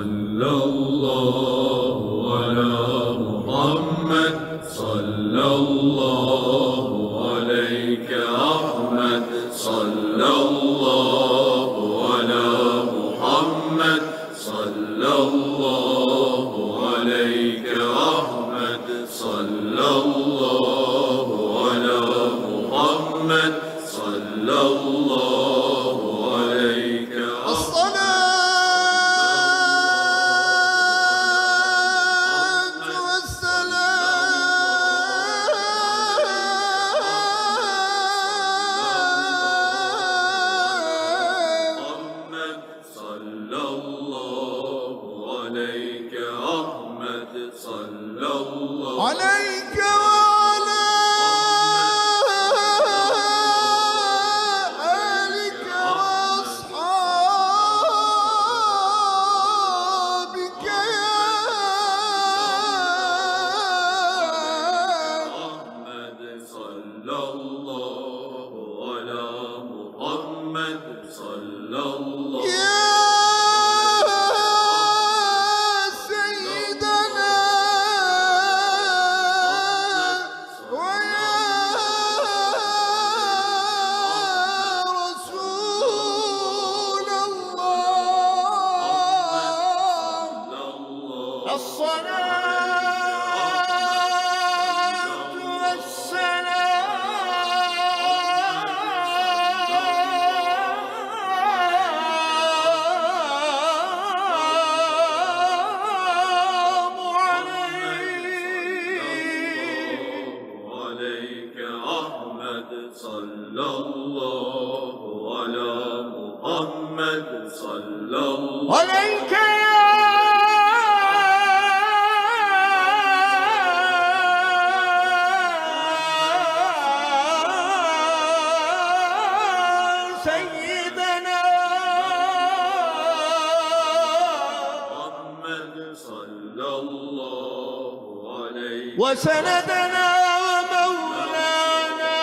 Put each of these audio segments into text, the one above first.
صلى الله على محمد. صلى الله عليك أحمد. صلى الله وسندنا ومولانا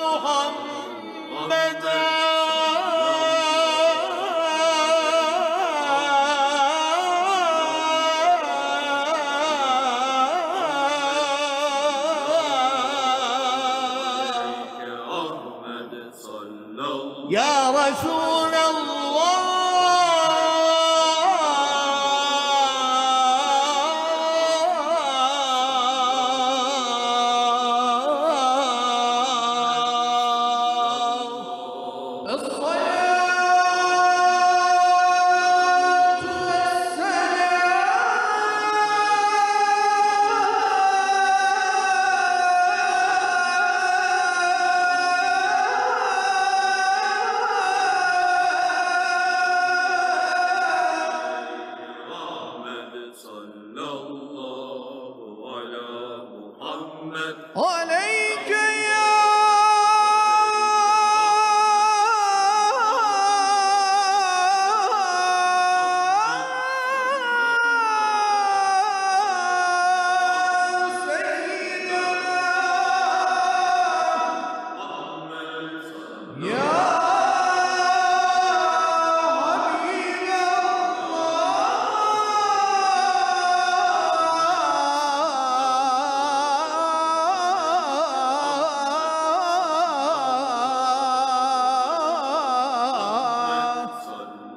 محمدا يا رسول الله.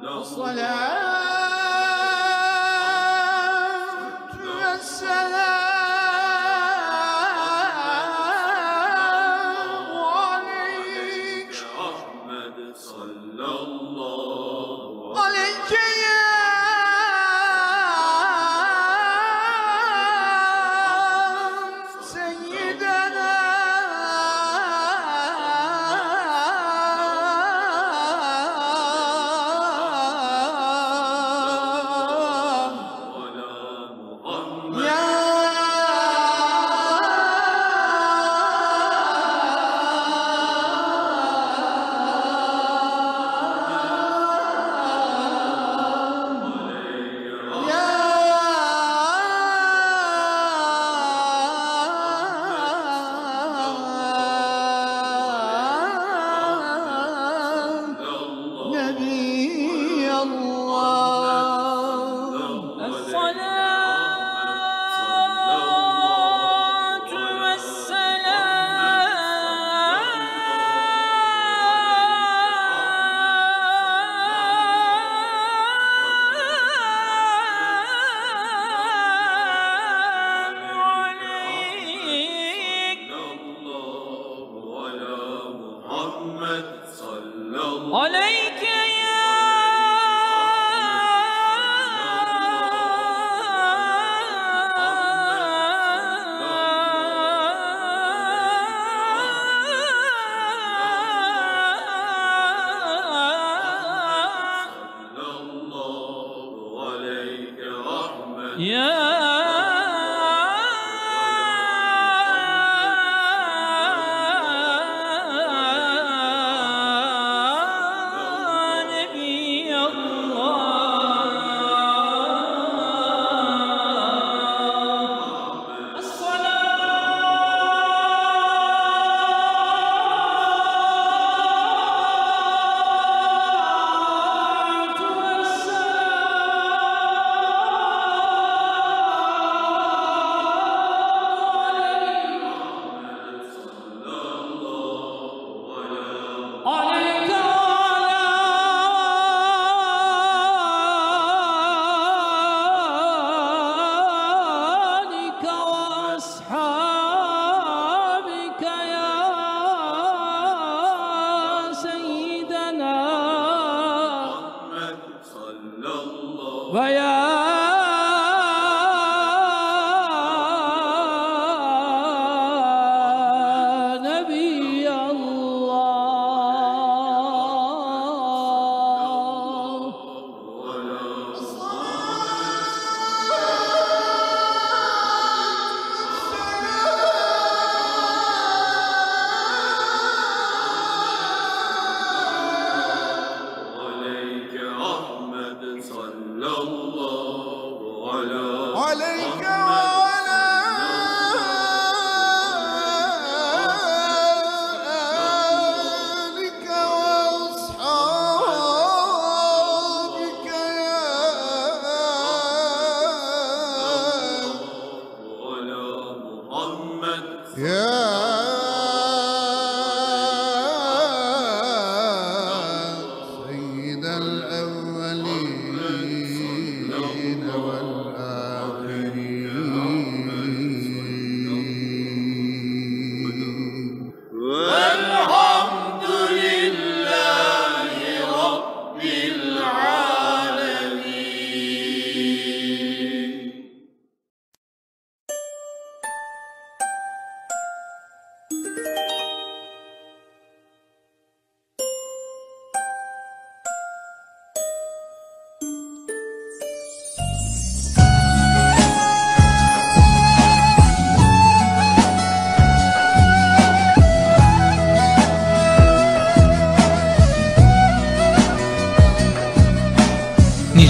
الصلاة عليك يا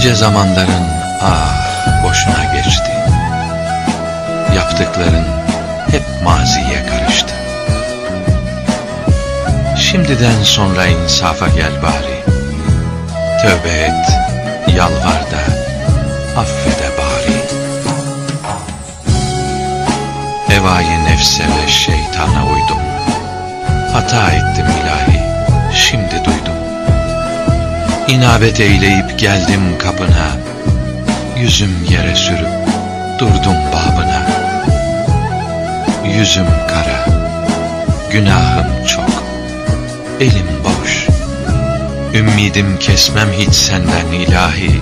Nice zamanların ah boşuna geçti. Yaptıkların hep maziye karıştı. Şimdiden sonra insafa gel bari. Tövbe et, yalvar da, affede bari. Evayı nefse ve şeytana uydum. Hata ettim ilahi, şimdi duydum. İnabet eyleyip geldim kapına, Yüzüm yere sürüp durdum babına. Yüzüm kara, günahım çok, elim boş. Ümmidim kesmem hiç senden ilahi,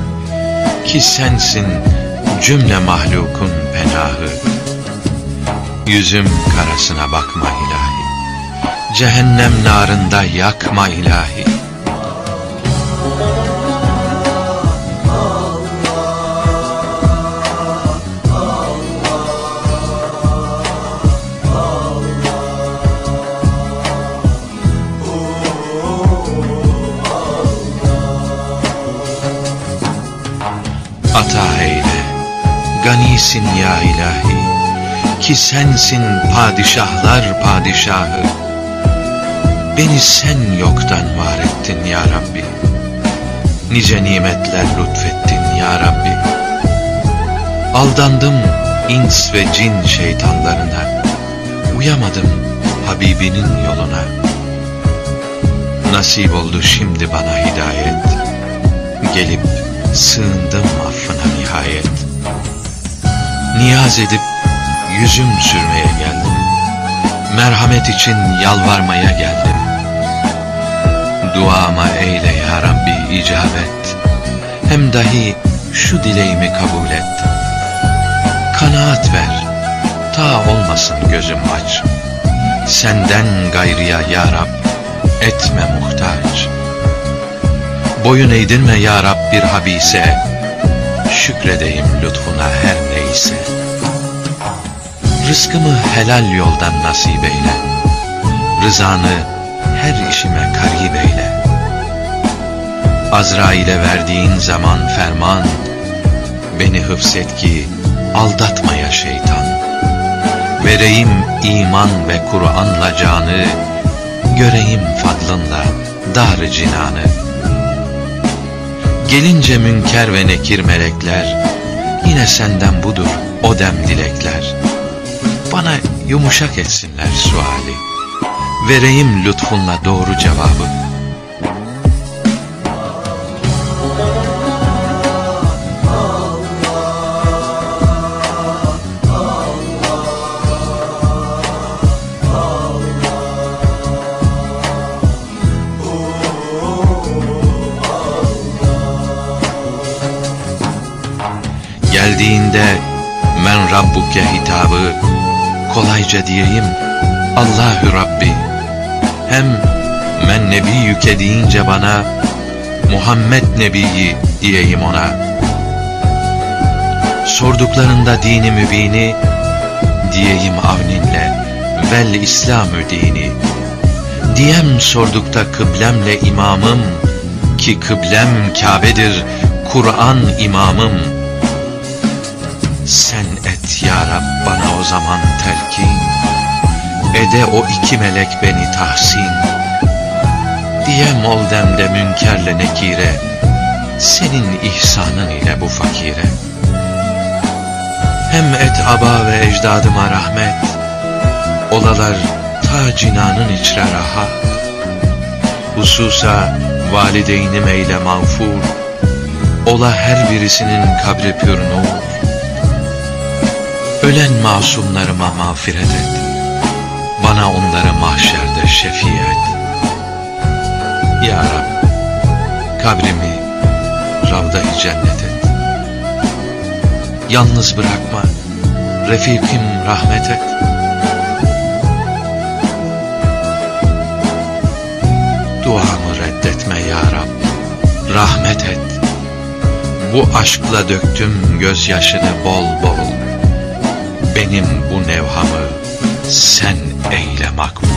Ki sensin cümle mahlukun penahı. Yüzüm karasına bakma ilahi, Cehennem narında yakma ilahi. Ganisin ya ilahi, Ki sensin padişahlar padişahı. Beni sen yoktan var ettin ya Rabbi. Nice nimetler lütfettin ya Rabbi. Aldandım ins ve cin şeytanlarına. Uyamadım Habibinin yoluna. Nasip oldu şimdi bana hidayet. Gelip sığındım affına. Niyaz edip yüzüm sürmeye geldim. Merhamet için yalvarmaya geldim. Duama eyle ya Rabbi icabet. Hem dahi şu dileğimi kabul et. Kanaat ver Ta olmasın gözüm aç. Senden gayrıya ya Rab Etme muhtaç. Boyun eğdirme ya Rab bir habise Şükredeyim lütfuna her neyse. Rızkımı helal yoldan nasip eyle. Rızanı her işime karib eyle. Azrail'e verdiğin zaman ferman Beni hıfzet ki aldatmaya şeytan. Vereyim iman ve Kur'an'la canı Göreyim fadlınla dar cinanı Gelince münker ve nekir melekler Yine senden budur o dem dilekler. Bana yumuşak etsinler suali Vereyim lütfunla doğru cevabı Geldiğinde men Rabbuke hitabı kolayca diyeyim Allahü Rabbi. Hem men Nebiyyüke deyince bana Muhammed Nebiyi diyeyim ona. Sorduklarında dini mübini diyeyim avninle vel İslamü dini. Diyem sordukta kıblemle imamım ki kıblem Kabe'dir Kur'an imamım sen et ya Rab bana o zaman telkin. Ede o iki melek beni tahsin. Diyem ol demde münkerle nekire Senin ihsanın ile bu fakire. Hem et aba ve ecdadıma rahmet Olalar ta cinanın içre rahat. Hususa valideynim eyle mağfur Ola her birisinin kabri pür nur Ölen masumlarıma mağfiret et. Bana onları mahşerde şefi et. Ya Rab, kabrimi Ravda-i cennet et. Yalnız bırakma, Refikim rahmet et. Duamı reddetme ya Rab, rahmet et. Bu aşkla döktüm gözyaşını bol bol. Benim bu nevhamı sen eyle makbul.